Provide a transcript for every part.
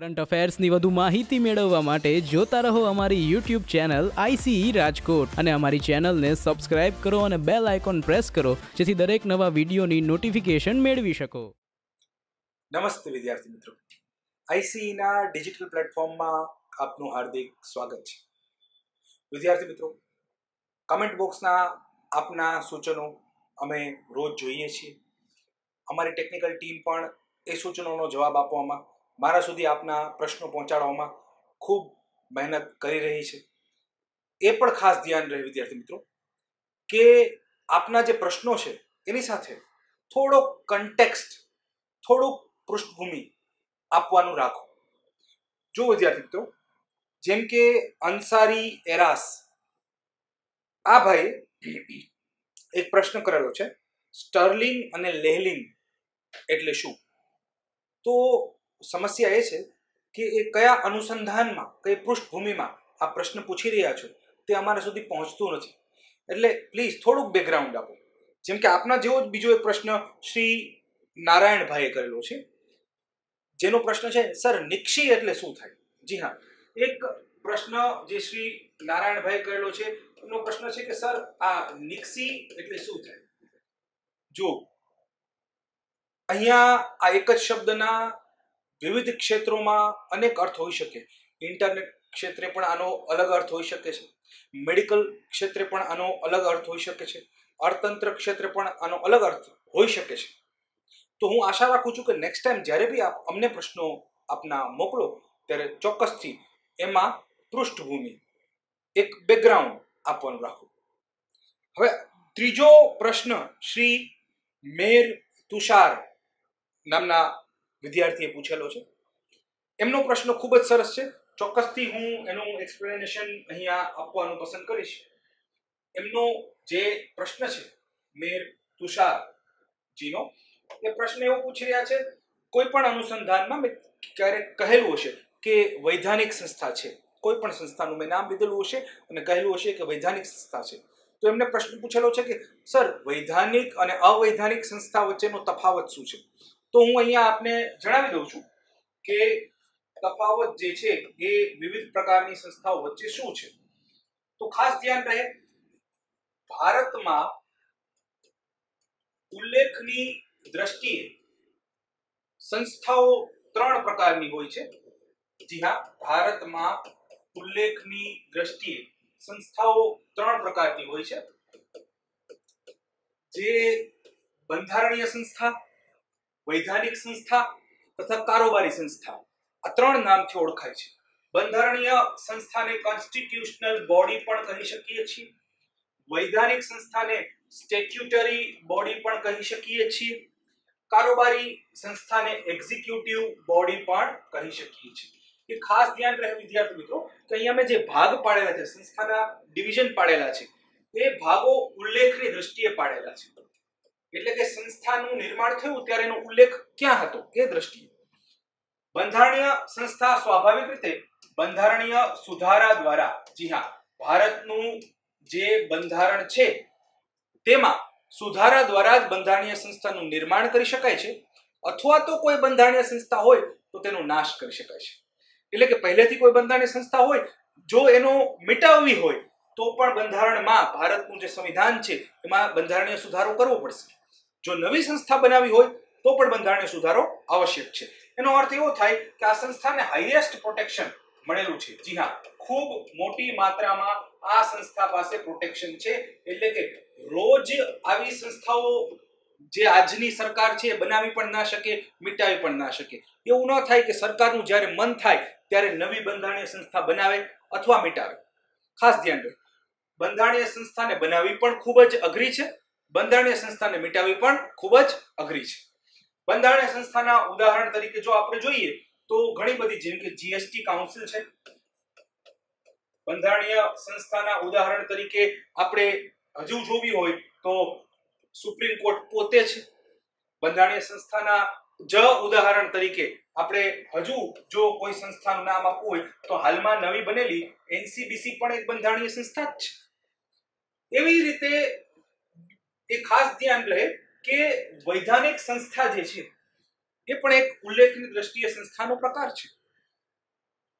Current અફેર્સની વધુ માહિતી મેળવવા માટે જોતા રહો અમારી યુટ્યુબ ચેનલ આઈસીઈ રાજકોટ અને અમારી ચેનલને સબસ્ક્રાઇબ કરો અને બેલ આઇકોન પ્રેસ કરો, જેથી દરેક નવા વિડીયોની નોટિફિકેશન મેળવી શકો. નમસ્તે વિદ્યાર્થી મિત્રો. આઈસીઈના ડિજિટલ પ્લેટફોર્મમાં આપનું હાર્દિક સ્વાગત છે. વિદ્યાર્થી મિત્રો કમેન્ટ બોક્સના આપના સૂચનો અમે રોજ જોઈએ છીએ. અમારી ટેકનિકલ ટીમ પણ એ સૂચનોનો જવાબ આપવામાં મારા સુધી આપના પ્રશ્નો પહોંચાડવામાં ખૂબ મહેનત કરી રહી છે. એ પણ ખાસ ધ્યાન રહે વિદ્યાર્થી મિત્રો, કે આપના જે પ્રશ્નો છે, એની સાથે થોડો કન્ટેક્સ્ટ થોડુંક પૃષ્ઠભૂમિ આપવાનું રાખો. જો વિદ્યાર્થી મિત્રો, જેમ કે અંસારી એરાસ, આ ભાઈ એક પ્રશ્ન કરેલો છે સ્ટર્લિંગ અને લેહલિંગ એટલે શું? તો સમસ્યા એ છે કે એ કયા અનુસંધાનમાં, કઈ પૃષ્ઠભૂમિમાં આ પ્રશ્ન પૂછી રહ્યા છો તે અમારા સુધી પહોંચતું નથી. એટલે પ્લીઝ થોડુંક બેકગ્રાઉન્ડ આપો. જેમ કે આપના જેવો જ બીજો એક પ્રશ્ન શ્રી નારાયણભાઈએ કરેલો છે. જેનો પ્રશ્ન છે, સર, નિક્ષી એટલે શું થાય? જી હા. એક પ્રશ્ન જે શ્રી નારાયણભાઈ કરેલો છે, એનો પ્રશ્ન છે કે, સર, આ નિક્ષી એટલે શું થાય? જો, અહીંયા આ એક જ શબ્દના વિવિધ ક્ષેત્રોમાં અનેક અર્થ હોઈ શકે. ઇન્ટરનેટ ક્ષેત્રે પણ આનો અલગ અર્થ હોઈ શકે છે. મેડિકલ ક્ષેત્રે પણ આનો અલગ અર્થ હોઈ શકે છે. અર્થતંત્ર ક્ષેત્રે પણ આનો અલગ અર્થ હોઈ શકે છે. તો હું આશા રાખું છું કે નેક્સ્ટ ટાઈમ જ્યારે બી આપ અમને પ્રશ્નો આપના મોકલો, ત્યારે ચોક્કસથી એમાં પૃષ્ઠભૂમિ, એક બેકગ્રાઉન્ડ આપવાનું રાખો. હવે ત્રીજો પ્રશ્ન શ્રી મેર તુષાર નામના વિદ્યાર્થીએ પૂછેલો છે. એમનો પ્રશ્ન ખૂબ જ સરસ છે. ચોક્કસથી હું એનું એક્સપ્લેનેશન અહીંયા આપવાનું પસંદ કરીશ. એમનો જે પ્રશ્ન છે, મેર તુષારજીનો એ પ્રશ્ન એવો પૂછી રહ્યા છે કોઈ પણ અનુસંધાનમાં મેં ક્યારેક કહેલું હશે કે વૈધાનિક સંસ્થા છે. કોઈ પણ સંસ્થાનું મેં નામ લીધેલું હશે અને કહેલું હશે કે વૈધાનિક સંસ્થા છે. તો એમને પ્રશ્ન પૂછેલો છે કે, સર, વૈધાનિક અને અવૈધાનિક સંસ્થા વચ્ચેનો તફાવત શું છે? તો હું અહીંયા આપને જણાવી દઉં છું કે તફાવત જે છે એ વિવિધ પ્રકારની સંસ્થાઓ વચ્ચે શું છે? તો ખાસ ધ્યાન રહે, ભારતમાં ઉલ્લેખની દ્રષ્ટિએ સંસ્થાઓ ત્રણ પ્રકારની હોય છે. જી હા, ભારતમાં ઉલ્લેખની દ્રષ્ટિએ સંસ્થાઓ ત્રણ પ્રકારની હોય છે. જે બંધારણીય સંસ્થા વૈધાનિક સંસ્થા તથા કારોબારી સંસ્થા. આ ત્રણ નામથી ઓળખાય છે. બંધારણીય સંસ્થાને કોન્સ્ટિટ્યુશનલ બોડી પણ કહી શકીએ છીએ. વૈધાનિક સંસ્થાને સ્ટેચ્યુટરી બોડી પણ કહી શકીએ છીએ. કારોબારી સંસ્થાને એક્ઝિક્યુટિવ બોડી પણ કહી શકીએ છીએ. એ ખાસ ધ્યાન રહે વિદ્યાર્થી મિત્રો, કે અહીંયા મેં જે ભાગ પાડેલા છે, સંસ્થાના ડિવિઝન પાડેલા છે, એ ભાગો ઉલ્લેખની દ્રષ્ટિએ પાડેલા છે. એટલે કે સંસ્થાનું નિર્માણ થયું ત્યારે એનો ઉલ્લેખ ક્યાં હતો? એ દ્રષ્ટિએ? બંધારણીય સંસ્થા સ્વાભાવિક રીતે બંધારણીય સુધારા દ્વારા, જી હા, ભારતનું જે બંધારણ છે, તેમાં સુધારા દ્વારા જ બંધારણીય સંસ્થાનું નિર્માણ કરી શકાય છે, અથવા તો કોઈ બંધારણીય સંસ્થા હોય તો તેનો નાશ કરી શકાય છે. એટલે કે પહેલેથી કોઈ બંધારણીય સંસ્થા હોય, જો એનો મિટાવવી હોય, તો પણ બંધારણમાં ભારતનું જે સંવિધાન છે, એમાં બંધારણીય સુધારો કરવો પડશે. જો નવી સંસ્થા બનાવી હોય, તો પણ બંધારણીય સુધારો આવશ્યક છે. એનો અર્થ એવો થાય કે આ સંસ્થાને હાઈએસ્ટ પ્રોટેક્શન મળેલું છે. જી હા, ખૂબ મોટી માત્રામાં આ સંસ્થા પાસે પ્રોટેક્શન છે. એટલે કે રોજ આવી સંસ્થાઓ જે આજની સરકાર છે બનાવી પણ ના શકે, મિટાવી પણ ના શકે. એવું ન થાય કે સરકારનું જ્યારે મન થાય ત્યારે નવી બંધારણીય સંસ્થા બનાવે અથવા મિટાવે. ખાસ ધ્યાન રાખો બંધારણીય સંસ્થાને બનાવવી પણ ખૂબ જ અઘરી છે. બંધારણીય સંસ્થાને મિટાવી પણ ખૂબ જ અઘરી છે. બંધારણીય સંસ્થાના ઉદાહરણ તરીકે જો આપણે જોઈએ તો ઘણી બધી જેમ કે જીએસટી કાઉન્સિલ છે. બંધારણીય સંસ્થાના ઉદાહરણ તરીકે આપણે હજુ જોવી હોય તો સુપ્રીમ કોર્ટ પોતે છે. બંધારણીય સંસ્થાના જ ઉદાહરણ તરીકે આપણે હજુ જો કોઈ સંસ્થાનું નામ આપવું હોય તો હાલમાં નવી બનેલી એનસીબીસી પણ એક બંધારણીય સંસ્થા જ છે. એવી રીતે એ ખાસ ધ્યાન રહે કે વૈધાનિક સંસ્થા જે છે, એ પણ એક ઉલ્લેખની દ્રષ્ટિએ સંસ્થાનો પ્રકાર છે.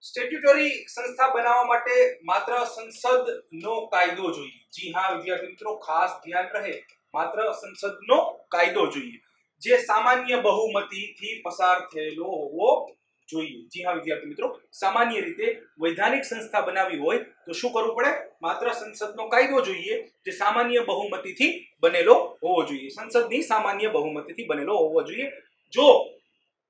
સ્ટેટ્યુટરી સંસ્થા બનાવવા માટે માત્ર સંસદનો કાયદો જોઈએ. જી હા, વિદ્યાર્થી મિત્રો, ખાસ ધ્યાન રહે. માત્ર સંસદનો કાયદો જોઈએ. જે સામાન્ય બહુમતીથી પસાર થયેલો હોવો જોઈએ. જી હા, વિદ્યાર્થી મિત્રો. સામાન્ય રીતે વૈધાનિક સંસ્થા બનાવી હોય તો શું કરવું પડે? માત્ર સંસદનો કાયદો જોઈએ જે સામાન્ય બહુમતીથી બનેલો હોવો જોઈએ. સંસદની સામાન્ય બહુમતીથી બનેલો હોવો જોઈએ. જો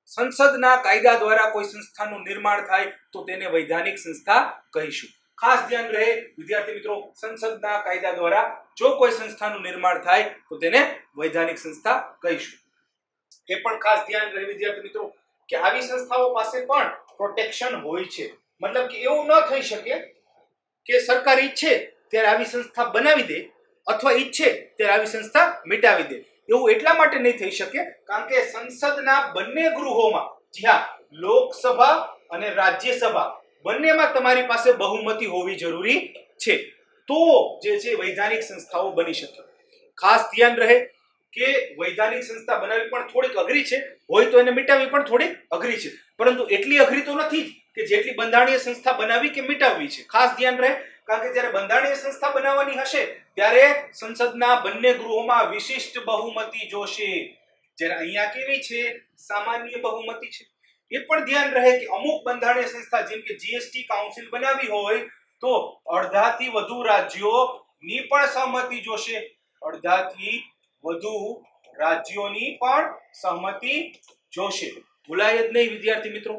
સંસદના કાયદા દ્વારા કોઈ સંસ્થાનું નિર્માણ થાય તો તેને વૈધાનિક સંસ્થા કહીશું. ખાસ ધ્યાન રહે, વિદ્યાર્થી મિત્રો, સંસદના કાયદા દ્વારા જો કોઈ સંસ્થાનું નિર્માણ થાય તો તેને વૈધાનિક સંસ્થા કહીશું. એ પણ ખાસ ધ્યાન રહે, વિદ્યાર્થી મિત્રો. કે આવી સંસ્થાઓ પાસે પણ પ્રોટેક્શન હોય છે. મતલબ કે એવું ન થઈ શકે કે સરકાર ઈચ્છે ત્યારે આવી સંસ્થા બનાવી દે અથવા ઈચ્છે ત્યારે આવી સંસ્થા મિટાવી દે. એવું એટલા માટે નહીં થઈ શકે, કારણ કે સંસદના બંને ગૃહોમાં જ્યાં લોકસભા અને રાજ્યસભા બંનેમાં તમારી પાસે બહુમતી હોવી જરૂરી છે. તો જે છે વૈધાનિક સંસ્થાઓ બની શકે. ખાસ ધ્યાન રહે કે વૈધાનિક સંસ્થા બનાવવી પણ થોડીક અઘરી છે, હોય તો એને મિટાવવી પણ થોડીક અઘરી છે. પરંતુ એટલી અઘરી તો નથી કે જેટલી બંધારણીય સંસ્થા બનાવવી કે મિટાવવી છે. ખાસ ધ્યાન રહે, કારણ કે જ્યારે બંધારણીય સંસ્થા બનાવવાની હશે, ત્યારે સંસદના બંને ગૃહોમાં વિશિષ્ટ બહુમતી જોશે. જ્યારે અહીંયા કેવી છે? સામાન્ય બહુમતી છે. એ પણ ધ્યાન રહે કે અમુક બંધારણીય સંસ્થા, જેમ કે જીએસટી કાઉન્સિલ બનાવી હોય, તો અડધાથી વધુ રાજ્યોની પણ સહમતિ જોશે. અડધાથી વધુ રાજ્યોની પણ સહમતિ જોશે. ભૂલાય જ નહીં વિદ્યાર્થી મિત્રો.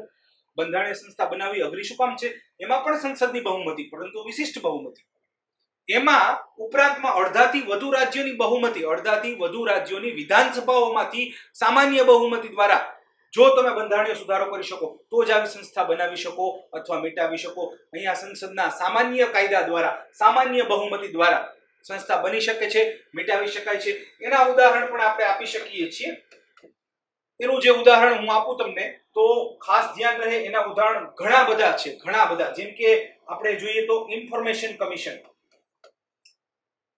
બંધારણીય સંસ્થા બનાવી અઘરી શું કામ છે? એમાં પણ સંસદની બહુમતી, પરંતુ વિશિષ્ટ બહુમતી. એમાં ઉપરાંતમાં અડધાથી વધુ રાજ્યોની બહુમતી, અડધાથી વધુ રાજ્યોની વિધાનસભાઓમાંથી સામાન્ય બહુમતી દ્વારા જો તમે બંધારણીય સુધારો કરી શકો, તો જ આવી સંસ્થા બનાવી શકો અથવા મિટાવી શકો. અહીંયા સંસદના સામાન્ય કાયદા દ્વારા, સામાન્ય બહુમતી દ્વારા સંસ્થા બની શકે છે, મિટાવી શકાય છે. એના ઉદાહરણ પણ આપણે આપી શકીએ છીએ. એનું જે ઉદાહરણ હું આપું તમને, તો ખાસ ધ્યાન રહે એના ઉદાહરણ ઘણા બધા છે, ઘણા બધા. જેમ કે આપણે જોઈએ તો ઇન્ફોર્મેશન કમિશન.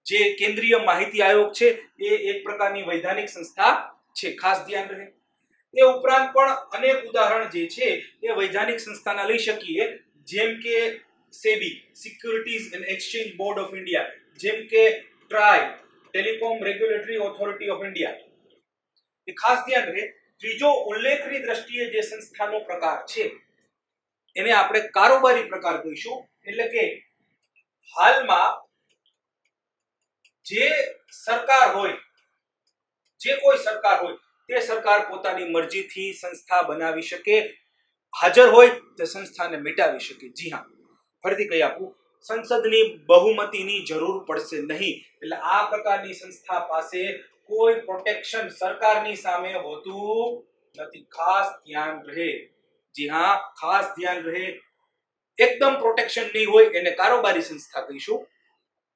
જે કેન્દ્રીય માહિતી આયોગ છે, એ એક પ્રકારની વૈધાનિક સંસ્થા છે, ખાસ ધ્યાન રહે. એ ઉપરાંત પણ અનેક ઉદાહરણ જે છે, એ વૈધાનિક સંસ્થાના લઈ શકીએ. જેમ કે SEBI, securities and exchange board of India. જેમ કે TRAI, telecom regulatory authority of India. એ ખાસ ધ્યાન રહે, ત્રીજો ઉલ્લેખની દ્રષ્ટિએ જે સંસ્થાનો પ્રકાર છે, એને આપણે કારોબારી પ્રકાર કહીશું. એટલે કે હાલમાં જે સરકાર હોય, જે કોઈ સરકાર હોય, તે સરકાર પોતાની મરજીથી સંસ્થા બનાવી શકે, હાજર હોય, તે સંસ્થાને મિટાવી શકે. જી હા. ફરીથી કહી આપું સંસદની બહુમતીની જરૂર પડશે નહીં. એટલે આ પ્રકારની સંસ્થા પાસે કોઈ પ્રોટેક્શન સરકારની સામે હોતું નથી. ખાસ ધ્યાન રહે. જી હા, ખાસ ધ્યાન રહે. એકદમ પ્રોટેક્શન નહીં હોય એને કારોબારી સંસ્થા કહીશું.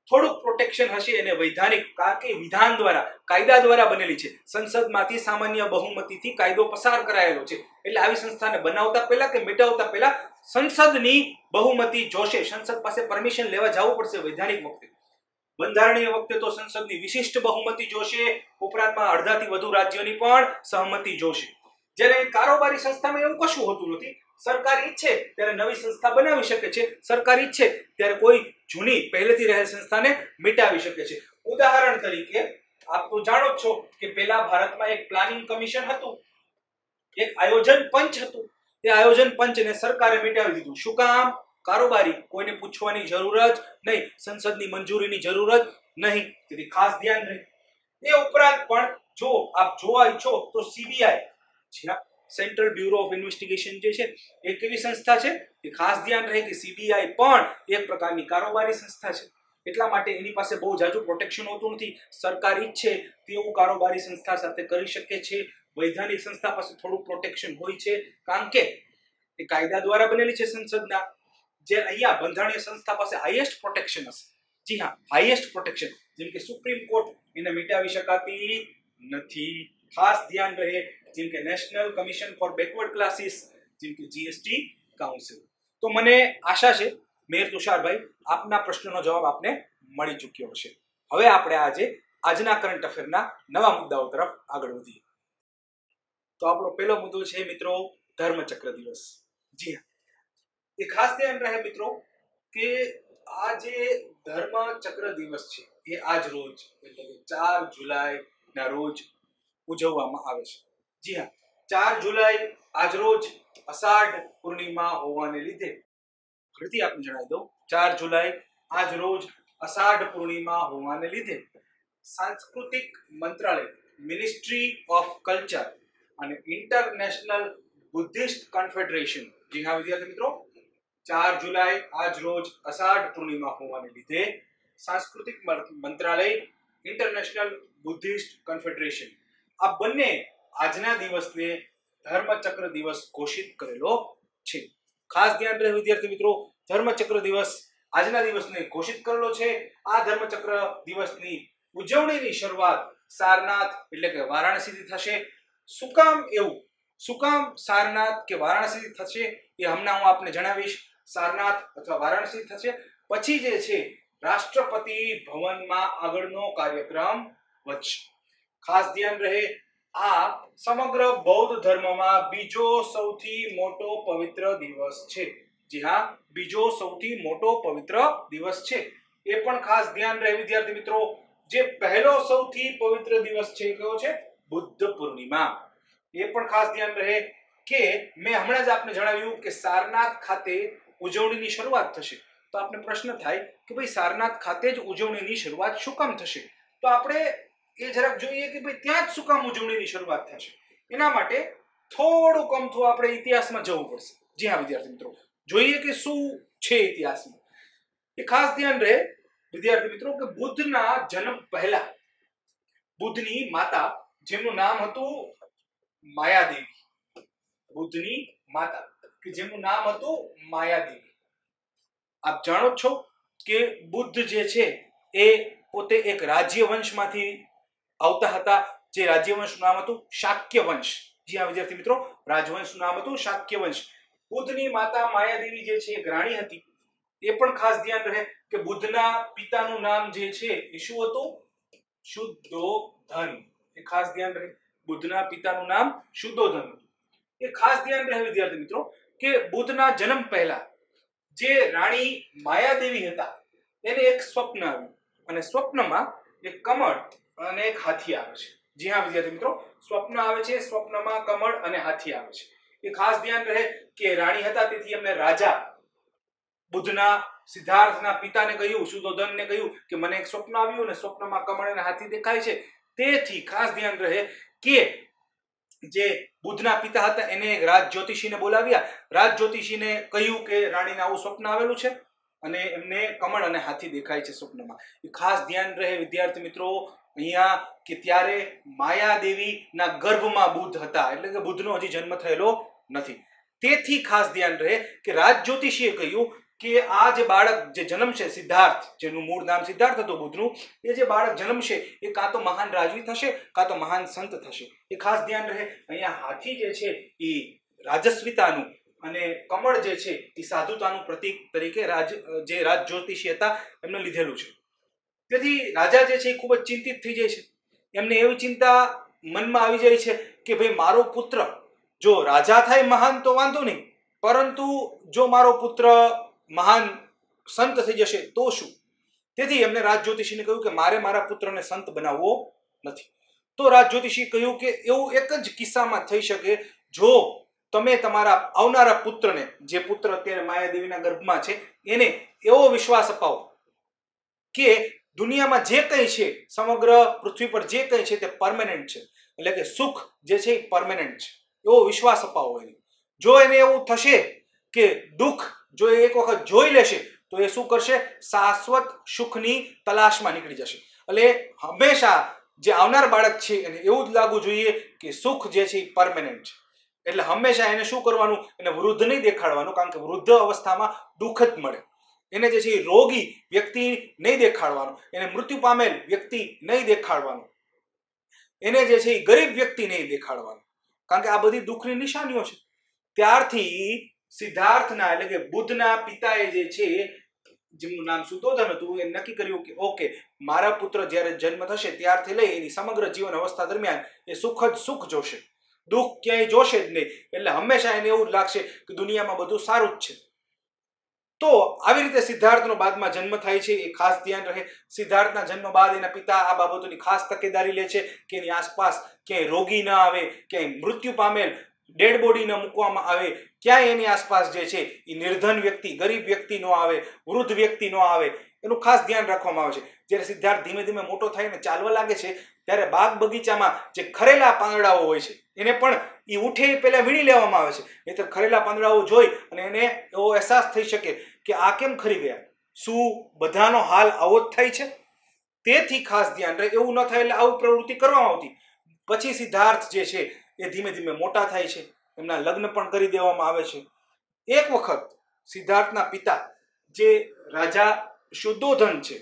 થોડુંક પ્રોટેક્શન હશે એને વૈધાનિક કે વિધાન દ્વારા, કાયદા દ્વારા બનેલી છે. સંસદમાંથી સામાન્ય બહુમતીથી કાયદો પસાર કરાયેલો છે. એટલે આવી સંસ્થાને બનાવતા પહેલા કે મિટાવતા પહેલા સંસદની બહુમતી જોશે. સંસદ પાસે પરમિશન લેવા જવું પડશે વૈધાનિક વખતે. બંધારણીય વખતે તો સંસદની વિશિષ્ટ બહુમતી જોશે. ઉપરાંતમાં અડધાથી વધુ રાજ્યોની પણ સહમતિ જોશે. જ્યારે કારોબારી સંસ્થામાં એવું કશું હોતું નથી. સરકાર ઈચ્છે ત્યારે નવી સંસ્થા બનાવી શકે છે. સરકાર ઈચ્છે ત્યારે કોઈ જૂની, પહેલેથી રહેલ સંસ્થાને મિટાવી શકે છે. ઉદાહરણ તરીકે, આપ તો જાણો જ છો કે પહેલા ભારતમાં એક પ્લાનિંગ કમિશન હતું. એક આયોજન પંચ હતું. તે આયોજન પંચને સરકારે મિટાવી દીધું. શું કામ? કારોબારી. કોઈને પૂછવાની જરૂર જ નહીં. સંસદની મંજૂરીની જરૂર જ નહીં. તેથી ખાસ ધ્યાન રહે. એ ઉપરાંત પણ જો આપ જોવા ઈચ્છો તો સીબીઆઈ જ્યાં સેન્ટ્રલ બ્યુરો ઓફ ઇન્વેસ્ટિગેશન જે છે, એ કેવી સંસ્થા છે એ ખાસ ધ્યાન રહે કે સીબીઆઈ પણ એક પ્રકારની કારોબારી સંસ્થા છે. એટલા માટે એની પાસે બહુ જાજુ પ્રોટેક્શન હોતું નથી. સરકાર ઈચ્છે તેવું કારોબારી સંસ્થા સાથે કરી શકે છે. વૈધાનિક સંસ્થા પાસે થોડું પ્રોટેક્શન હોય છે. કારણ કે એ કાયદા દ્વારા બનેલી છે સંસદના. જે અહીંયા બંધારણીય સંસ્થા પાસે હાઈએસ્ટ પ્રોટેક્શન હશે. જી હા હાઈએસ્ટ પ્રોટેક્શન જેમ કે સુપ્રીમ કોર્ટ એને મિટાવી શકાતી નથી. ખાસ ધ્યાન રહે જેમ કે national commission for backward classes જેમ કે જીએસટી કાઉન્સિલ તો મને આશા છે, મેયર તુષારભાઈ, આપના પ્રશ્નનો જવાબ આપને મળી ચૂક્યો હશે. હવે આપણે આજે આજના કરંટ અફેરના નવા મુદ્દાઓ તરફ આગળ વધીએ. તો આપણો પહેલો મુદ્દો છે મિત્રો ધર્મચક્ર દિવસ. જી હા. એ ખાસ ધ્યાન રહે મિત્રો કે આ જે ધર્મચક્ર દિવસ છે, એ આજ રોજ એટલે કે ચાર જુલાઈ ના રોજ ઉજવવામાં આવે છે. જી હા. ચાર જુલાઈ આજ રોજ અષાઢ પૂર્ણિમા હોવાને લીધે ફરીથી આપને જણાવી દઉં. ચાર જુલાઈ આજ રોજ અષાઢ પૂર્ણિમા હોવાને લીધે સાંસ્કૃતિક મંત્રાલય મિનિસ્ટ્રી ઓફ કલ્ચર અને ઇન્ટરનેશનલ બુદ્ધિસ્ટ કન્ફેડરેશન જી હા, વિદ્યાર્થી મિત્રો. ચાર જુલાઈ આજ રોજ અષાઢ પૂર્ણિમા હોવાને લીધે સાંસ્કૃતિક મંત્રાલય ઇન્ટરનેશનલ બુદ્ધિસ્ટ કન્ફેડરેશન આ બંને આજના દિવસને ધર્મચક્ર દિવસ ઘોષિત કરેલો છે. ખાસ ધ્યાન રહે વિદ્યાર્થી મિત્રો, ધર્મચક્ર દિવસ આજના દિવસને ઘોષિત કરેલો છે. આ ધર્મચક્ર દિવસની ઉજવણીની શરૂઆત સારનાથ એટલે કે વારાણસીથી થશે. શું કામ એવું. શું કામ સારનાથ કે વારાણસી થશે એ હમણાં હું આપને જણાવીશ. સારનાથ અથવા વારાણસી થશે. પછી જે છે, રાષ્ટ્રપતિ ભવનમાં આગળનો કાર્યક્રમ વધશે. ખાસ ધ્યાન રહે આ સમગ્ર બૌદ્ધ ધર્મમાં બીજો સૌથી મોટો પવિત્ર દિવસ છે. જી હા, બીજો સૌથી મોટો પવિત્ર દિવસ છે. એ પણ ખાસ ધ્યાન રહે વિદ્યાર્થી મિત્રો, જે પહેલો સૌથી પવિત્ર દિવસ છે કયો છે? બુદ્ધ પૂર્ણિમા એ પણ ખાસ ધ્યાન રહે કે મેં હમણાં જ આપને જણાવ્યું કે સારનાથ ખાતે ઉજવણીની શરૂઆત થશે તો આપને પ્રશ્ન થાય કે ભાઈ સારનાથ ખાતે જ ઉજવણીની શરૂઆત શું કામ થશે તો આપણે એ જરાક જોઈએ કે ભાઈ ત્યાં જ શું કામ ઉજવણીની શરૂઆત થશે એના માટે થોડુંક અમથું આપણે ઇતિહાસમાં જવું પડશે જી હા વિદ્યાર્થી મિત્રો જોઈએ કે શું છે ઇતિહાસમાં એ ખાસ ધ્યાન રહે વિદ્યાર્થી મિત્રો કે બુદ્ધના જન્મ પહેલા બુદ્ધની માતા જેમનું નામ હતું માયાદેવી, બુદ્ધની માતા, કે જેમનું નામ હતું માયાદેવી. આપ જાણો છો કે બુદ્ધ જે છે એ પોતે એક રાજ્ય વંશમાંથી આવતા હતા. જે રાજ્યવંશનું નામ હતું શાક્ય વંશ જી હા, વિદ્યાર્થી મિત્રો રાજવંશનું નામ હતું શાક્ય વંશ બુદ્ધની માતા માયાદેવી જે છે એક રાણી હતી. એ પણ ખાસ ધ્યાન રહે કે બુદ્ધના પિતાનું નામ જે છે એ શું હતું? શુદ્ધોધન એ ખાસ ધ્યાન રહે. બુદ્ધના પિતાનું નામ શુદ્ધોધન એ ખાસ ધ્યાન રહે વિદ્યાર્થી મિત્રો, કે બુદ્ધના જન્મ પહેલા જે રાણી માયાદેવી હતા એને એક સ્વપ્ન આવ્યું. અને સ્વપ્નમાં એક કમળ અને એક હાથી આવે છે. જી હા વિદ્યાર્થી મિત્રો, સ્વપ્ન આવે છે, સ્વપ્નમાં કમળ અને હાથી આવે છે. એ ખાસ ધ્યાન રહે કે રાણી હતા, તેથી એમને રાજા બુદ્ધના સિદ્ધાર્થના પિતાને કહ્યું સુદોધનને કહ્યું કે મને એક સ્વપ્ન આવ્યું અને સ્વપ્નમાં કમળ અને હાથી દેખાય છે. તેથી ખાસ ધ્યાન રહે કે જે બુદ્ધના પિતા હતા, એને રાજ જ્યોતિષીને બોલાવ્યા. રાજ જ્યોતિષીને કહ્યું કે રાણીને આવું સ્વપ્ન આવેલું છે અને એમને કમળ અને હાથી દેખાય છે સ્વપ્નમાં. એ ખાસ ધ્યાન રહે વિદ્યાર્થી મિત્રો, અહીંયા કે ત્યારે માયાદેવીના ગર્ભમાં બુદ્ધ હતા. એટલે કે બુદ્ધનો હજી જન્મ થયેલો નથી. તેથી ખાસ ધ્યાન રહે કે રાજ જ્યોતિષીએ કહ્યું કે આ જે બાળક જે જન્મશે, સિદ્ધાર્થ, જેનું મૂળ નામ સિદ્ધાર્થ હતું બુદ્ધનું, એ જે બાળક જન્મશે, એ કાં તો મહાન રાજવી થશે, કાં તો મહાન સંત થશે. એ ખાસ ધ્યાન રહે. અહીંયા હાથી જે છે, એ રાજસ્વિતાનું અને કમળ જે છે, એ સાધુતાનું પ્રતીક તરીકે રાજ, જે રાજ જ્યોતિષી હતા, એમને લીધેલું છે. તેથી રાજા જે છે, એ ખૂબ જ ચિંતિત થઈ જાય છે. એમને એવી ચિંતા મનમાં આવી જાય છે કે ભાઈ મારો પુત્ર જો રાજા થાય મહાન તો વાંધો નહીં. પરંતુ જો મારો પુત્ર મહાન સંત થઈ જશે તો શું? તેથી એમને રાજ જ્યોતિષીને કહ્યું કે મારે મારા પુત્રને સંત બનાવવો નથી. તો રાજ જ્યોતિષીએ કહ્યું કે એવું એક જ કિસ્સામાં થઈ શકે, જો તમે તમારા આવનારા પુત્રને, જે પુત્ર અત્યારે માયાદેવીના ગર્ભમાં છે, એને એવો વિશ્વાસ અપાવો કે દુનિયામાં જે કંઈ છે, સમગ્ર પૃથ્વી પર જે કંઈ છે તે પરમેનન્ટ છે. એટલે કે સુખ જે છે એ પરમેનન્ટ છે. એવો વિશ્વાસ અપાવો એને. જો એને એવું થશે કે દુઃખ જો એ એક વખત જોઈ લેશે, તો એ શું કરશે? શાશ્વત સુખની તલાશમાં નીકળી જશે. એટલે હંમેશા જે આવનાર બાળક છે, એને એવું જ લાગવું જોઈએ કે સુખ જે છે એ પરમેનન્ટ છે. એટલે હંમેશા એને શું કરવાનું? એને વૃદ્ધ નહીં દેખાડવાનું, કારણ કે વૃદ્ધ અવસ્થામાં દુઃખ જ મળે. એને જે છે એ રોગી વ્યક્તિ નહીં દેખાડવાનું, એને મૃત્યુ પામેલ વ્યક્તિ નહીં દેખાડવાનું. એને જે છે એ ગરીબ વ્યક્તિ નહીં દેખાડવાનું. કારણ કે આ બધી દુઃખની નિશાનીઓ છે. ત્યારથી સિદ્ધાર્થના એટલે કે બુદ્ધના પિતાએ જે છે, જેમનું નામ સુતોધન હતું, એ નક્કી કર્યું કે, ઓકે, મારા પુત્ર જ્યારે જન્મ થશે ત્યારથી લઈ એની સમગ્ર જીવન અવસ્થા દરમિયાન એ સુખ જ સુખ જોશે. દુઃખ ક્યાંય જોશે જ નહીં. એટલે હંમેશા એને એવું લાગશે કે દુનિયામાં બધું સારું જ છે. તો આવી રીતે સિદ્ધાર્થનો બાદમાં જન્મ થાય છે, એ ખાસ ધ્યાન રહે. સિદ્ધાર્થના જન્મ બાદ એના પિતા આ બાબતોની ખાસ તકેદારી લે છે કે એની આસપાસ ક્યાંય રોગી ન આવે, ક્યાંય મૃત્યુ પામેલ ડેડ બોડીને મૂકવામાં આવે, ક્યાંય એની આસપાસ જે છે એ નિર્ધન વ્યક્તિ, ગરીબ વ્યક્તિ ન આવે, વૃદ્ધ વ્યક્તિ ન આવે, એનું ખાસ ધ્યાન રાખવામાં આવે છે. જ્યારે સિદ્ધાર્થ ધીમે ધીમે મોટો થાય ને ચાલવા લાગે છે, ત્યારે બાગ બગીચામાં જે ખરેલા પાંદડાઓ હોય છે, એને પણ એ ઉઠે પહેલા વીણી લેવામાં આવે છે. નહીતર ખરેલા પાંદડાઓ જોઈ અને એને એવો અહેસાસ થઈ શકે કે આ કેમ ખરી ગયા? શું બધાનો હાલ આવો જ થાય છે? તેથી ખાસ ધ્યાન રહે, એવું ન થાય એટલે આવું પ્રવૃત્તિ કરવામાં આવતી. પછી સિદ્ધાર્થ જે છે એ ધીમે ધીમે મોટા થાય છે. એમના લગ્ન પણ કરી દેવામાં આવે છે. એક વખત સિદ્ધાર્થના પિતા, જે રાજા શુદ્ધોધન છે,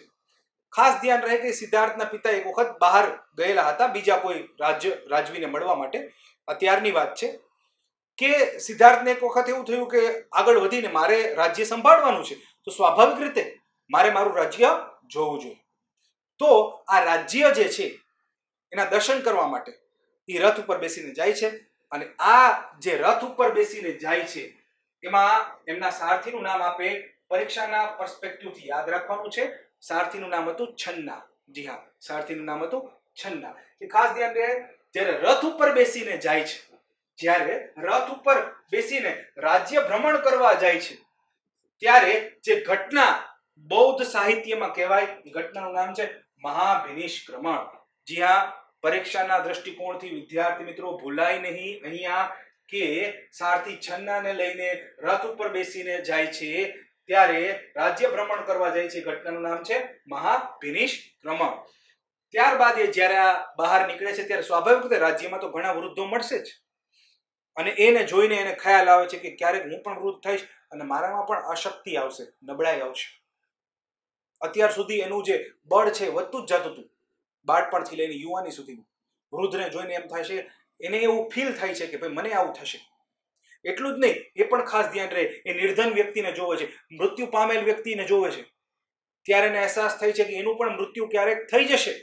ખાસ ધ્યાન રહે કે સિદ્ધાર્થના પિતા એક વખત બહાર ગયેલા હતા, બીજા કોઈ રાજ્ય, રાજવીને મળવા માટે. અત્યારની વાત છે કે સિદ્ધાર્થને એક વખત એવું થયું કે આગળ વધીને મારે રાજ્ય સંભાળવાનું છે, તો સ્વાભાવિક રીતે મારે મારું રાજ્ય જોવું જોઈએ. તો આ રાજ્ય જે છે, એના દર્શન કરવા માટે એ રથ ઉપર બેસીને જાય છે અને આ જે રથ ઉપર બેસીને જાય છે, એમાં એમના સારથીનું નામ આપે પરીક્ષાના પર્સપેક્ટિવથી યાદ રાખવાનું છે. સારથીનું નામ હતું છન્ના. જી હા, સારથીનું નામ હતું છન્ના. એ ખાસ ધ્યાન રહે, જ્યારે રથ ઉપર બેસીને જાય છે, જ્યારે રથ ઉપર બેસીને રાજ્ય ભ્રમણ કરવા જાય છે, ત્યારે જે ઘટના બૌદ્ધ સાહિત્યમાં કહેવાય ઘટનાનું નામ છે મહાભિનિષ્ક્રમણ. જી હા પરીક્ષાના દ્રષ્ટિકોણથી વિદ્યાર્થી મિત્રો ભૂલાય નહીં. અહીંયા કે સારથી છન્નાને લઈને રથ ઉપર બેસીને જાય છે, ત્યારે રાજ્ય ભ્રમણ કરવા જાય છે. ઘટનાનું નામ છે મહાભિનિષ્ક્રમણ ત્યારબાદ એ જ્યારે આ બહાર નીકળે છે, ત્યારે સ્વાભાવિક રીતે રાજ્યમાં તો ઘણા વૃદ્ધો મળશે જ. અને એને જોઈને એને ખ્યાલ આવે છે કે ક્યારેક હું પણ વૃદ્ધ થઈશ અને મારામાં પણ અશક્તિ આવશે, નબળાઈ આવશે. અત્યાર સુધી એનું જે બળ છે, વધતું જ જતું હતું. બાળપણથી લઈને યુવાની સુધીનું. વૃદ્ધને જોઈને એમ થાય છે, એને એવું ફીલ થાય છે કે ભાઈ મને આવું થશે. એટલું જ નહીં, એ પણ ખાસ ધ્યાન રહે, એ નિર્ધન વ્યક્તિને જોવે છે, મૃત્યુ પામેલ વ્યક્તિને જોવે છે. ત્યારે એને અહેસાસ થાય છે કે એનું પણ મૃત્યુ ક્યારેક થઈ જશે.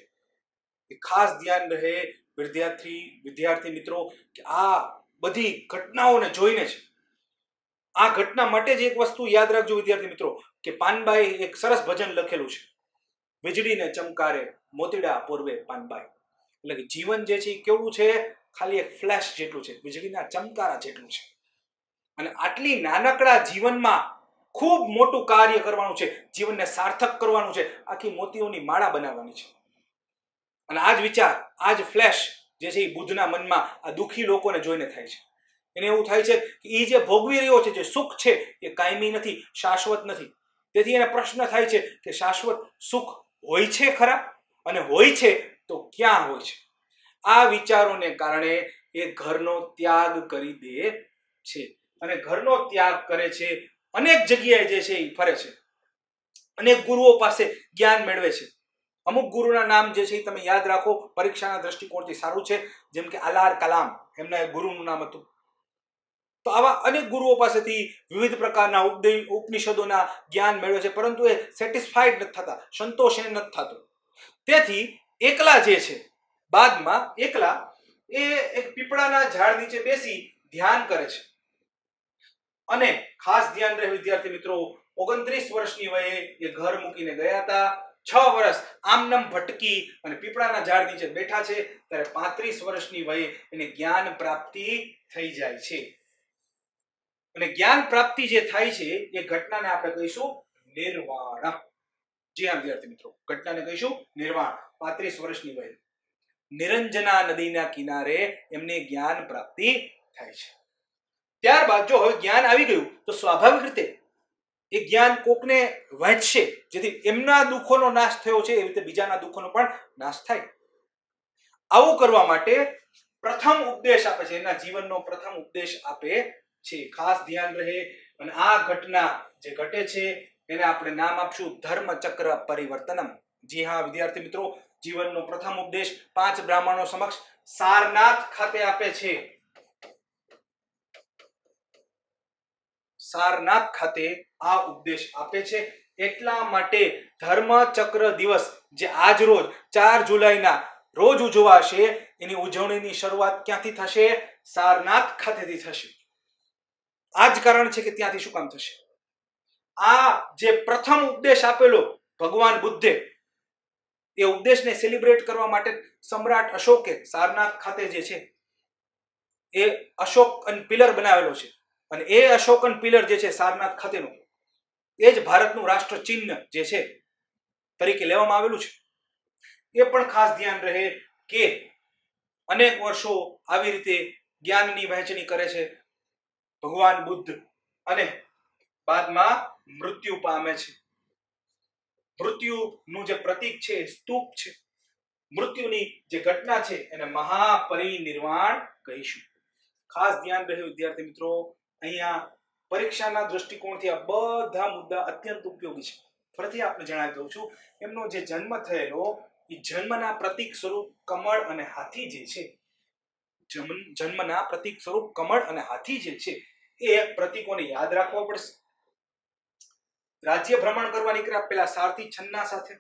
એ ખાસ ધ્યાન રહે વિદ્યાર્થી વિદ્યાર્થી મિત્રો, કે આ બધી ઘટનાઓને જોઈને છે આ ઘટના માટે જ એક વસ્તુ યાદ રાખજો વિદ્યાર્થી મિત્રો, કે પાનબાઈ એક સરસ ભજન લખેલું છે. વીજળીને ચમકારે મોતીડા પૂર્વે પાનબાઈ. એટલે કે જીવન જે છે એ કેવું છે? ખાલી એક ફ્લેશ જેટલું છે. વીજળીના ચમકારા જેટલું છે. અને આટલી નાનકડા જીવનમાં ખૂબ મોટું કાર્ય કરવાનું છે. જીવનને સાર્થક કરવાનું છે. આખી મોતીઓની માળા બનાવવાની છે. અને આ જ વિચાર આ જ ફ્લેશ જે છે એ બુદ્ધના મનમાં આ દુઃખી લોકોને જોઈને થાય છે. એને એવું થાય છે કે એ જે ભોગવી રહ્યો છે, જે સુખ છે, એ કાયમી નથી, શાશ્વત નથી. તેથી એને પ્રશ્ન થાય છે કે શાશ્વત સુખ હોય છે ખરા? અને હોય છે તો ક્યાં હોય છે? આ વિચારોને કારણે એ ઘરનો ત્યાગ કરી દે છે. અને ઘરનો ત્યાગ કરે છે, અનેક જગ્યાએ જે છે એ ફરે છે. અનેક ગુરુઓ પાસે જ્ઞાન મેળવે છે. અમુક ગુરુના નામ જે છે એ તમે યાદ રાખો, પરીક્ષાના દ્રષ્ટિકોણથી સારું છે, જેમ કે અલાર કલામ, એમના ગુરુનું નામ હતું. તો આવા અનેક ગુરુઓ પાસેથી વિવિધ પ્રકારના ઉપનિષદોના જ્ઞાન મેળવે છે, પરંતુ એ સેટિસ્ફાઈડ નથી થતા, સંતોષ એને નથી થતો. તેથી એકલા જે છે, બાદમાં એકલા એ એક પીપળાના ઝાડ નીચે બેસી ધ્યાન કરે છે. અને ખાસ ધ્યાન રહે વિદ્યાર્થી મિત્રો, ઓગણત્રીસ વર્ષની વયે એ ઘર મૂકીને ગયા હતા. છ વર્ષ આમનમ ભટકી અને પીપળાના ઝાડ નીચે બેઠા છે. ત્યારે પાંત્રીસ વર્ષની વયે એને જ્ઞાન પ્રાપ્તિ થઈ જાય છે. અને જ્ઞાન પ્રાપ્તિ જે થાય છે, એ ઘટનાને આપણે કહીશું, નિર્વાણ. જી હા, વિદ્યાર્થી મિત્રો. ઘટનાને કહીશું, નિર્વાણ, પાંત્રીસ વર્ષની વય. નિરંજના નદીના કિનારે એમને જ્ઞાન પ્રાપ્તિ થાય છે. ત્યારબાદ જો હવે જ્ઞાન આવી ગયું, તો સ્વાભાવિક રીતે એ જ્ઞાન કોકને વહેંચશે, જેથી એમના દુઃખોનો નાશ થયો છે, એવી રીતે બીજાના દુઃખોનો પણ નાશ થાય. આવું કરવા માટે પ્રથમ ઉપદેશ આપે છે, એના જીવનનો પ્રથમ ઉપદેશ આપે છે. ખાસ ધ્યાન રહે અને આ ઘટના જે ઘટે છે એને આપણે નામ આપશું ધર્મચક્ર પરિવર્તનમ. જી હા, વિદ્યાર્થી મિત્રો, જીવનનો પ્રથમ ઉપદેશ પાંચ બ્રાહ્મણો સમક્ષ સારનાથ ખાતે આપે છે. સારનાથ ખાતે આ ઉપદેશ આપે છે. એટલા માટે ધર્મચક્ર દિવસ, જે આજ રોજ ચાર જુલાઈના રોજ ઉજવાશે, એની ઉજવણીની શરૂઆત ક્યાંથી થશે? સારનાથ ખાતેથી થશે. આ જ કારણ છે કે ત્યાંથી શું કામ થશે? આ જે પ્રથમ ઉપદેશ આપેલો ભગવાન બુદ્ધે, એ ઉપદેશને સેલિબ્રેટ કરવા માટે સમ્રાટ અશોકે સારનાથ ખાતે જે છે, એ અશોકન પિલર બનાવેલો છે. અને એ અશોકન પિલર જે છે સારનાથ ખાતેનો, એ જ ભારતનું રાષ્ટ્ર ચિહ્ન જે છે, તરીકે લેવામાં આવેલું છે. એ પણ ખાસ ધ્યાન રહે કે અનેક વર્ષો આવી રીતે જ્ઞાનની વહેંચણી કરે છે. ભગવાન બુદ્ધ અને બાદમાં મૃત્યુ પામે છે. મૃત્યુનું જે પ્રતીક છે સ્તૂપ છે. મૃત્યુની જે ઘટના છે એને મહાપરિનિર્વાણ કહીશું. ખાસ ધ્યાન રહે વિદ્યાર્થી મિત્રો, અહીંયા પરીક્ષાના દ્રષ્ટિકોણથી આ બધા મુદ્દા અત્યંત ઉપયોગી છે. ફરીથી આપને જણાવી દઉં છું, એમનો જે જન્મ થયેલો, એ જન્મના પ્રતીક સ્વરૂપ કમળ અને હાથી જે છે જન્મ- જન્મના પ્રતીક સ્વરૂપ કમળ અને હાથી જે છે, એ પ્રતીકોને યાદ રાખવા પડશે. રાજ્ય ભ્રમણ કરવા નીકળ્યા પેલા સારથી છન્ના સાથે.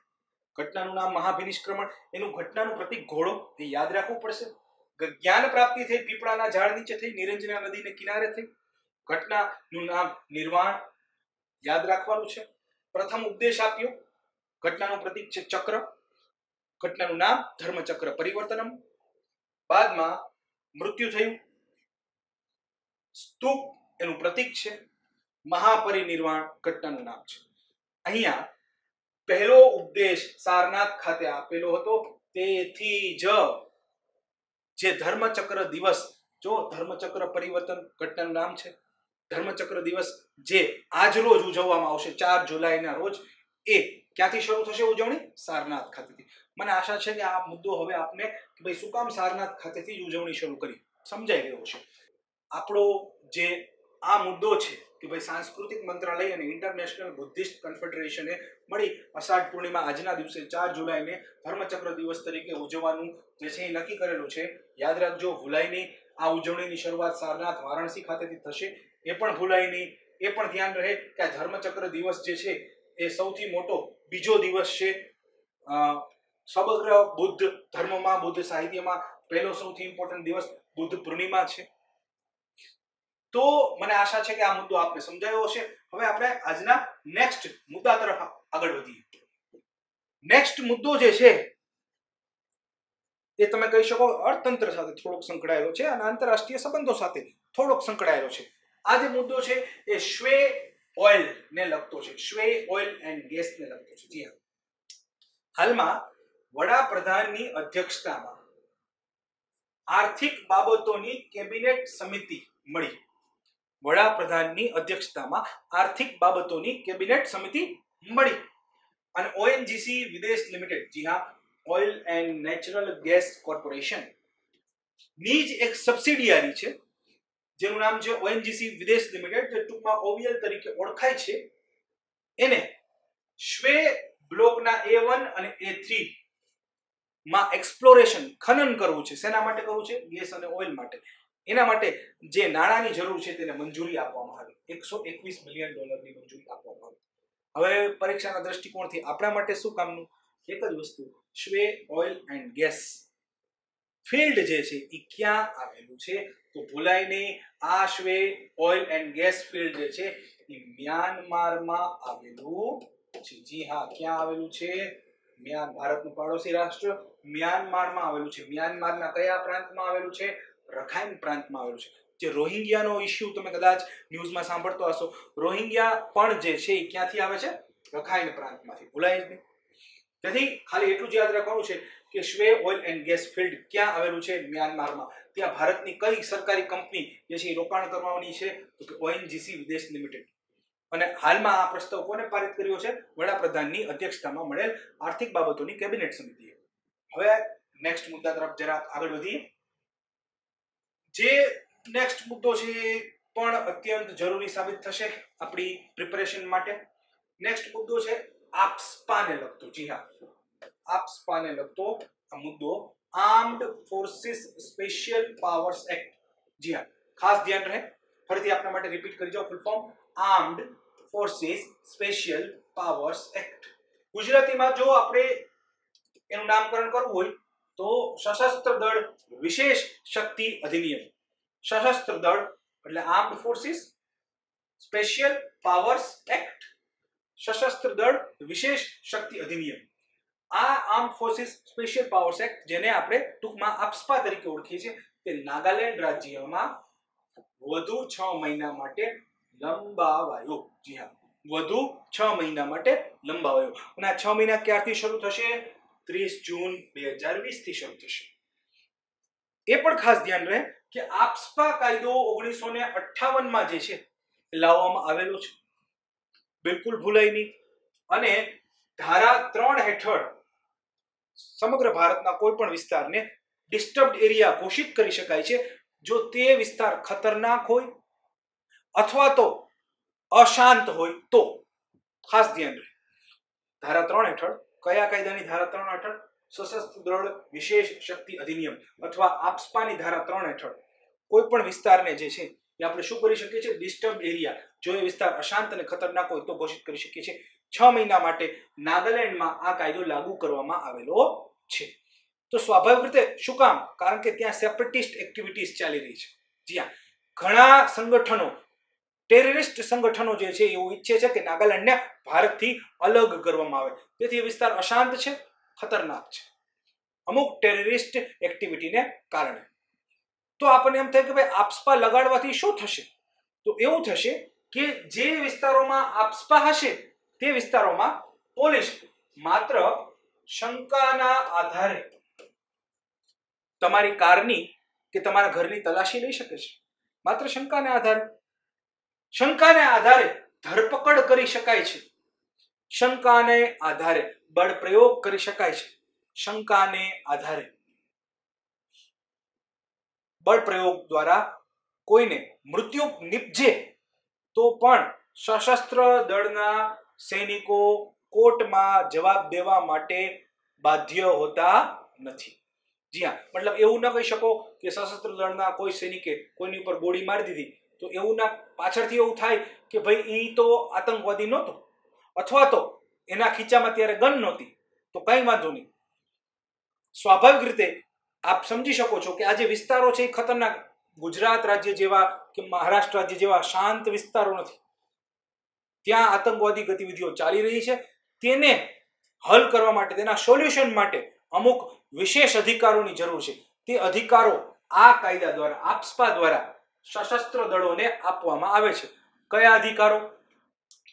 ઘટનાનું નામ મહાભિનિષ્ક્રમણ. એનું ઘટનાનું પ્રતિક ઘોડો. એ યાદ રાખવું પડશે. જ્ઞાન પ્રાપ્તિ થઈ, પીપળાના ઝાડ નીચે થઈ, નિરંજના નદીને કિનારે થઈ. ઘટનાનું નામ નિર્વાણ. યાદ રાખવાનું છે. પ્રથમ ઉપદેશ આપ્યો. ઘટનાનું પ્રતીક છે ચક્ર. ઘટનાનું નામ ધર્મચક્ર પરિવર્તનમ. બાદમાં મૃત્યુ થયું. સ્તૂપ એનું પ્રતીક છે. મહાપરિનિર્વાણ ઘટનાનું નામ છે. અહીંયા પહેલો ઉપદેશ સારનાથ ખાતે આપેલો હતો. તેથી જ જે ધર્મચક્ર દિવસ, જો ધર્મચક્ર પરિવર્તન ઘટનાનું નામ છે. ધર્મચક્ર દિવસ જે આજ રોજ ઉજવવામાં આવશે, ચાર જુલાઈના રોજ, એ ક્યાંથી શરૂ થશે ઉજવણી? સારનાથ ખાતેથી. મને આશા છે કે આ મુદ્દો હવે આપને કે ભાઈ શું કામ સારનાથ ખાતેથી ઉજવણી શરૂ કરી? સમજાઈ ગયો છે આપણો જે આ મુદ્દો છે કે ભાઈ સાંસ્કૃતિક મંત્રાલય અને ઇન્ટરનેશનલ બુદ્ધિસ્ટ કન્ફેડરેશને મળી અષાઢ પૂર્ણિમા આજના દિવસે ચાર જુલાઈને ધર્મચક્ર દિવસ તરીકે ઉજવવાનું જે છે એ નક્કી કરેલું છે. યાદ રાખજો નહીં આ ઉજવણીની શરૂઆત સારનાથ વારાણસી ખાતેથી થશે. એ પણ ભૂલાય નહીં એ પણ ધ્યાન રહે કે આ ધર્મચક્ર દિવસ જે છે એ સૌથી મોટો, બીજો દિવસ છે. સમગ્ર બુદ્ધ ધર્મમાં, બુદ્ધ સાહિત્યમાં પહેલો સૌથી ઇમ્પોર્ટન્ટ દિવસ બુદ્ધ પૂર્ણિમા છે. તો મને આશા છે કે આ મુદ્દો આપને સમજાયો હશે. હવે આપણે આજના નેક્સ્ટ મુદ્દા તરફ આગળ વધીએ. નેક્સ્ટ મુદ્દો જે છે, એ તમે કહી શકો અર્થતંત્ર સાથે થોડોક સંકળાયેલો છે અને આંતરરાષ્ટ્રીય સંબંધો સાથે થોડોક સંકળાયેલો છે. આ જે મુદ્દો છે, એ શ્વે ઓઇલ ને લગતો છે. શ્વે ઓઇલ એન્ડ ગેસ ને લગતો છે. જી હાલમાં વડાપ્રધાનની અધ્યક્ષતામાં આર્થિક બાબતોની કેબિનેટ સમિતિ મળી. વડાપ્રધાનની અધ્યક્ષતામાં આર્થિક બાબતોની કેબિનેટ સમિતિ મળી. અને ઓએનજીસી વિદેશ લિમિટેડ, જી હા, ઓઇલ એન્ડ નેચરલ ગેસ કોર્પોરેશનની જ એક સબસિડિયારી છે, જેનું નામ છે ઓએનજીસી વિદેશ લિમિટેડ, જે ટૂંકમાં ઓવીએલ તરીકે ઓળખાય છે. એને શ્વે બ્લોકના એ વન અને એ થ્રી માં એક્સપ્લોરેશન, ખનન કરવું છે. શેના માટે કરવું છે? ગેસ અને ઓઇલ માટે. એના માટે જે નાણાંની જરૂર છે તેને મંજૂરી આપવામાં આવી. એકસો એકવીસ મિલિયન ડોલરની મંજૂરી આપવામાં આવી. હવે પરીક્ષાના દ્રષ્ટિકોણથી આપણા માટે શું કામનું? એક જ વસ્તુ, Shwe, oil and gas. Field જે છે એ ક્યાં આવેલું છે? તો ભૂલાય નહીં આ Shwe, oil and gas field જે છે એ મ્યાનમારમાં આવેલું છે. જી હા, ક્યાં આવેલું છે? મ્યાન, ભારતનું પાડોશી રાષ્ટ્ર. મ્યાનમારમાં આવેલું છે. મ્યાનમારના કયા પ્રાંતમાં આવેલું છે? રખાઈન પ્રાંતમાં આવેલું છે. જે રોહિંગ્યાનો ઇસ્યુ તમે કદાચ ન્યૂઝમાં સાંભળતો હશો. રોહિંગ્યા પણ જે છે એ ક્યાંથી આવે છે? રખાઈન પ્રાંતમાંથી. ભૂલાય જ નહીં. તેથી ખાલી એટલું જ યાદ રાખવાનું છે કે Shwe oil and gas field ક્યાં આવેલું છે મ્યાનમારમાં? ત્યાં ભારતની કઈ સરકારી કંપની જે છે એ રોકાણ કરવાની છે? તો કે ઓએનજીસી વિદેશ લિમિટેડ. અને હાલમાં આ પ્રસ્તાવ કોને પારિત કર્યો છે? વડાપ્રધાનની અધ્યક્ષતામાં મળેલ આર્થિક બાબતોની કેબિનેટ સમિતિએ. હવે નેક્સ્ટ મુદ્દા તરફ જરા આગળ વધીએ. જે નેક્સ્ટ મુદ્દો છે એ પણ અત્યંત જરૂરી સાબિત થશે આપણી પ્રિપેરેશન માટે. નેક્સ્ટ મુદ્દો છે આપસ્પાને લગતો. જી હા. આપસ્પાને લગતો આ મુદ્દો. Armed forces special powers act જી હા. ખાસ ધ્યાન રહે. ફરીથી આપણા માટે રિપીટ કરી જાઓ full form armed forces special powers act ગુજરાતીમાં જો આપણે એનું નામકરણ કરવું હોય તો સશસ્ત્ર દળ વિશેષ શક્તિ અધિનિયમ. સશસ્ત્ર દળ એટલે armed forces, special powers act, સશસ્ત્ર દળ વિશેષ શક્તિ અધિનિયમ. આ arm forces special powers act જેને આપણે ટૂંકમાં આપસ્પા તરીકે ઓળખીએ છીએ તે નાગાલેન્ડ રાજ્યમાં વધુ છ મહિના માટે લંબાવાયો. જી હા. વધુ છ મહિના માટે લંબાવાયો. અને આ છ મહિના ક્યારથી શરૂ થશે? ત્રીસ જૂન બે હજાર વીસથી શરૂ થશે. એ પણ ખાસ ધ્યાન રહે કે આપસ્પા કાયદો ઓગણીસો ને અઠ્ઠાવનમાં જે છે લાવવામાં આવેલો છે. બિલકુલ ભૂલાય નહીં. અને ધારા ત્રણ હેઠળ સમગ્ર ભારતના કોઈ પણ વિસ્તારને ડિસ્ટર્બ એરિયા ઘોષિત કરી શકાય છે. જો તે વિસ્તાર ખતરનાક હોય અથવા તો અશાંત હોય તો ખાસ ધ્યાન રહે. ધારા ત્રણ હેઠળ કયા કાયદાની ધારા ત્રણ હેઠળ? સશસ્ત્ર દળ વિશેષ શક્તિ અધિનિયમ અથવા આપસ્પાની ધારા ત્રણ હેઠળ. કોઈ પણ વિસ્તારને જે છે, એ આપણે શું કરી શકીએ છીએ? Disturb area. જો એ વિસ્તાર અશાંત અને ખતરનાક હોય તો ઘોષિત કરી શકીએ છીએ. છ મહિના માટે નાગાલેન્ડમાં આ કાયદો લાગુ કરવામાં આવેલો છે. તો સ્વાભાવિક રીતે શું કામ? કારણ કે ત્યાં સેપરેટિસ્ટ એક્ટિવિટીઝ ચાલી રહી છે. જ્યાં ઘણા સંગઠનો ટેરરિસ્ટ સંગઠનો જે છે એવું ઈચ્છે છે કે નાગાલેન્ડને ભારતથી અલગ કરવામાં આવે. તેથી એ વિસ્તાર અશાંત છે, ખતરનાક છે. અમુક ટેરરિસ્ટ એક્ટિવિટીને કારણે. તો આપણને એમ થાય કે ભાઈ આપસ્પા લગાડવાથી શું થશે? તો એવું થશે કે જે વિસ્તારોમાં આપસ્પા હશે, તે વિસ્તારોમાં પોલીસ માત્ર શંકાના આધારે તમારી કારની કે તમારા ઘરની તલાશી લઈ શકે છે. માત્ર શંકાને આધારે. શંકાને આધારે ધરપકડ કરી શકાય છે. શંકાને આધારે બળ પ્રયોગ કરી શકાય છે. શંકાને આધારે બળ પ્રયોગ દ્વારા કોઈને મૃત્યુ નિપજે તો પણ સશસ્ત્ર દળના સૈનિકો કોર્ટમાં જવાબ દેવા માટે બાધ્ય હોતા નથી. જી હા, મતલબ એવું ન કહી શકો કે સશસ્ત્ર દળના કોઈ સૈનિકે કોઈની ઉપર ગોળી મારી દીધી તો એવું ના પાછળથી એવું થાય કે ભાઈ એ તો આતંકવાદી નહોતો. અથવા તો એના ખીચામાં ત્યારે ગન નહોતી. તો કંઈ વાંધો નહીં. સ્વાભાવિક રીતે આપ સમજી શકો છો કે આ જે વિસ્તારો છે એ ખતરનાક ગુજરાત રાજ્ય જેવા કે મહારાષ્ટ્ર રાજ્ય જેવા શાંત વિસ્તારો નથી. ત્યાં આતંકવાદી ગતિવિધિઓ ચાલી રહી છે. તેને હલ કરવા માટે, તેના સોલ્યુશન માટે અમુક વિશેષ અધિકારોની જરૂર છે. તે અધિકારો આ કાયદા દ્વારા આપસ્પા દ્વારા સશસ્ત્ર દળોને આપવામાં આવે છે. કયા અધિકારો?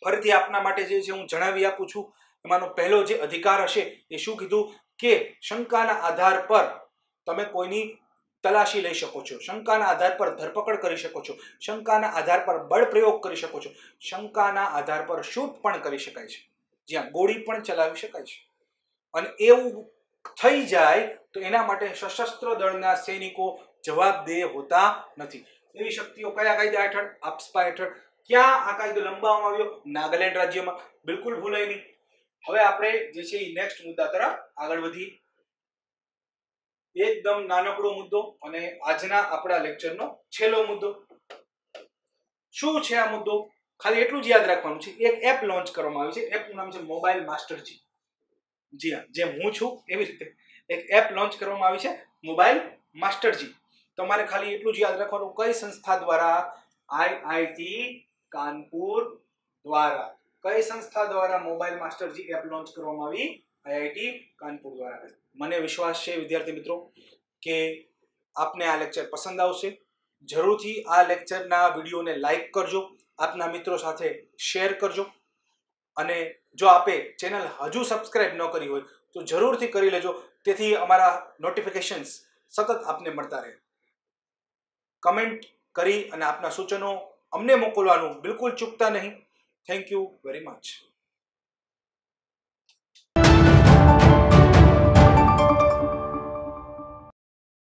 ફરીથી આપના માટે જે છે હું જણાવી આપું છું. એમાંનો પહેલો જે અધિકાર હશે એ શું કીધું? કે શંકાના આધાર પર તમે કોઈની તલાશી લઈ શકો છો. શંકાના આધાર પર ધરપકડ કરી શકો છો. શંકાના આધાર પર બળ પ્રયોગ કરી શકો છો. શંકાના આધાર પર શૂટ પણ કરી શકાય છે. જ્યાં ગોળી પણ ચલાવી શકાય છે. અને એવું થઈ જાય તો એના માટે સશસ્ત્ર દળના સૈનિકો જવાબદેહ હોતા નથી. એવી શક્તિઓ કયા કાયદા હેઠળ? આપસ્પા હેઠળ. ક્યાં આ કાયદો લંબાવવામાં આવ્યો? નાગાલેન્ડ રાજ્યમાં. બિલકુલ ભૂલાય નહીં. હવે આપણે જે છે એ નેક્સ્ટ મુદ્દા તરફ આગળ વધીએ એકદમ નાનકડો મુદ્દો અને આજના આપણા લેક્ચરનો છેલ્લો મુદ્દો. શું છે આ મુદ્દો? ખાલી એટલું જ યાદ રાખવાનું છે. એક એપ લોન્ચ કરવામાં આવી છે. એપનું નામ છે મોબાઈલ માસ્ટરજી જી હા. જેમ હું છું એવી રીતે એક એપ લોન્ચ કરવામાં આવી છે. મોબાઈલ માસ્ટરજી તમારે ખાલી એટલું જ યાદ રાખવાનું, કઈ સંસ્થા દ્વારા આઈઆઈટી કાનપુર દ્વારા, કઈ સંસ્થા દ્વારા મોબાઈલ માસ્ટરજી એપ લોન્ચ કરવામાં આવી? આઈઆઈટી કાનપુર દ્વારા. મને વિશ્વાસ છે વિદ્યાર્થી મિત્રો કે આપને આ લેક્ચર પસંદ આવશે. જરૂરથી આ લેક્ચરના વિડીયોને લાઈક કરજો, આપના મિત્રો સાથે શેર કરજો. અને જો આપે ચેનલ હજુ સબસ્ક્રાઇબ ન કરી હોય તો જરૂરથી કરી લેજો. તેથી અમારા નોટિફિકેશન્સ સતત આપને મળતા રહે. કમેન્ટ કરી અને આપના સૂચનો અમને મોકલવાનું બિલકુલ ચૂકતા નહીં. Thank you very much